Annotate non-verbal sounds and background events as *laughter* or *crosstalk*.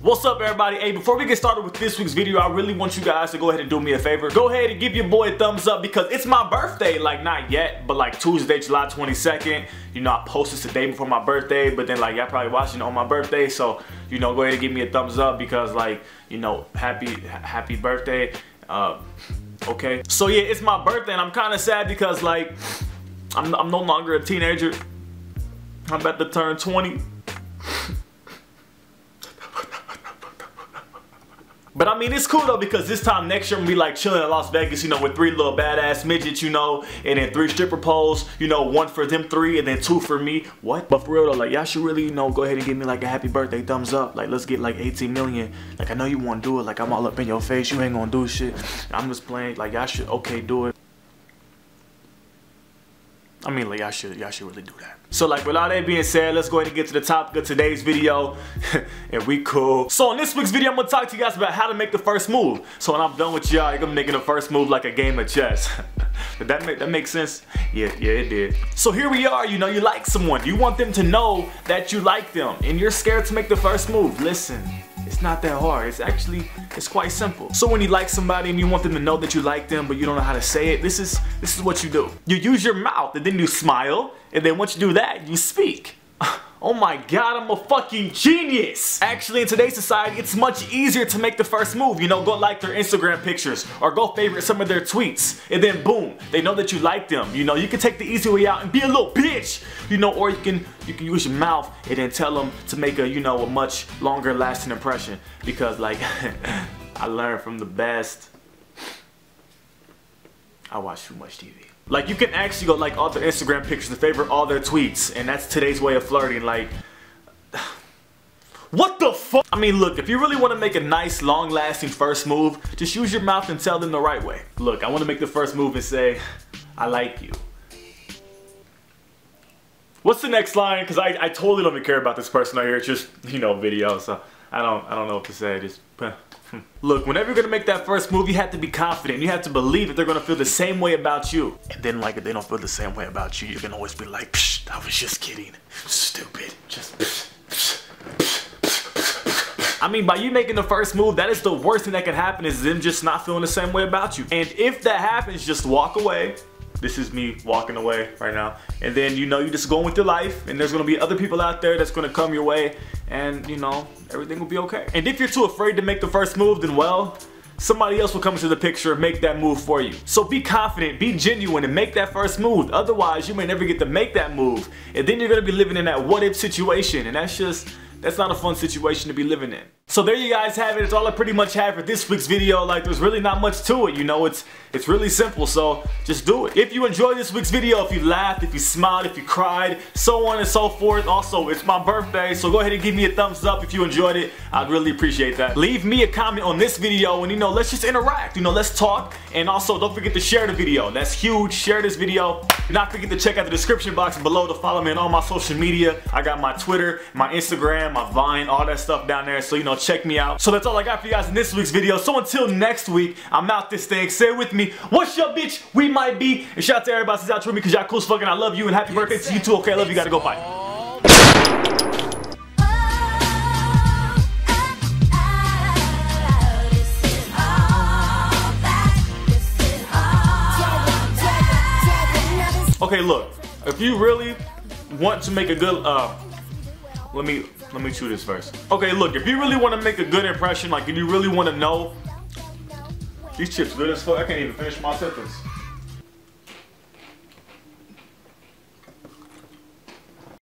What's up everybody? Hey, before we get started with this week's video, I really want you guys to go ahead and do me a favor. Go ahead and give your boy a thumbs up because it's my birthday. Like not yet, but like Tuesday, July 22nd. You know, I post this the day before my birthday, but then like y'all probably watching on my birthday. So, you know, go ahead and give me a thumbs up because like, you know, happy happy birthday. Uh, okay. So yeah, it's my birthday and I'm kind of sad because like, I'm, I'm no longer a teenager. I'm about to turn 20. But I mean, it's cool though because this time next year I'm gonna be like chilling in Las Vegas, you know, with three little badass midgets, you know, and then three stripper poles, you know, one for them three and then two for me. What? But for real though, like y'all should really, you know, go ahead and give me like a happy birthday thumbs up. Like let's get like 18 million. Like I know you wanna do it. Like I'm all up in your face. You ain't gonna do shit. I'm just playing. Like y'all should okay do it. I mean, like, y'all should, y'all should really do that. So, like, with all that being said, let's go ahead and get to the topic of today's video, *laughs* and we cool. So, in this week's video, I'm gonna talk to you guys about how to make the first move. So, when I'm done with y'all, you're gonna making the first move like a game of chess. Did *laughs* that make that make sense? Yeah, yeah, it did. So here we are, you know, you like someone. You want them to know that you like them, and you're scared to make the first move. Listen, it's not that hard. It's actually, it's quite simple. So when you like somebody and you want them to know that you like them, but you don't know how to say it, this is, this is what you do. You use your mouth and then you smile, and then once you do that, you speak. Oh my god, I'm a fucking genius! Actually, in today's society, it's much easier to make the first move. You know, go like their Instagram pictures or go favorite some of their tweets. And then boom, they know that you like them. You know, you can take the easy way out and be a little bitch. You know, or you can you can use your mouth and then tell them to make a, you know, a much longer lasting impression. Because like, *laughs* I learned from the best. I watch too much TV. Like you can actually go like all their Instagram pictures and favorite all their tweets and that's today's way of flirting like *sighs* what the fuck? I mean look, if you really want to make a nice long lasting first move, just use your mouth and tell them the right way. Look, I want to make the first move and say, I like you. What's the next line? Cause I, I totally don't even care about this person right here. It's just, you know, video, so I don't I don't know what to say. Just Look, whenever you're gonna make that first move, you have to be confident. You have to believe that they're gonna feel the same way about you. And then, like, if they don't feel the same way about you, you can always be like, Psh, I was just kidding. Stupid. Just. I mean, by you making the first move, that is the worst thing that can happen is them just not feeling the same way about you. And if that happens, just walk away. This is me walking away right now. And then, you know, you're just going with your life and there's gonna be other people out there that's gonna come your way and, you know, everything will be okay. And if you're too afraid to make the first move, then well, somebody else will come into the picture and make that move for you. So be confident, be genuine, and make that first move. Otherwise, you may never get to make that move. And then you're gonna be living in that what if situation. And that's just, that's not a fun situation to be living in. So there you guys have it. It's all I pretty much have for this week's video. Like there's really not much to it, you know. It's it's really simple. So just do it. If you enjoyed this week's video, if you laughed, if you smiled, if you cried, so on and so forth. Also, it's my birthday, so go ahead and give me a thumbs up if you enjoyed it. I'd really appreciate that. Leave me a comment on this video and you know, let's just interact. You know, let's talk. And also don't forget to share the video. That's huge. Share this video. Do not forget to check out the description box below to follow me on all my social media. I got my Twitter, my Instagram, my Vine, all that stuff down there. So you know, check me out. So that's all I got for you guys in this week's video. So until next week, I'm out this thing. Say with me, what's your bitch? We might be. And shout out to everybody who's out to me because y'all cool as fucking. I love you and happy birthday to you too. Okay, I love you. Gotta go Bye. Okay, look. If you really want to make a good, uh, let me let me chew this first. Okay, look, if you really want to make a good impression, like if you really want to know, these chips good as fuck. I can't even finish my sentence.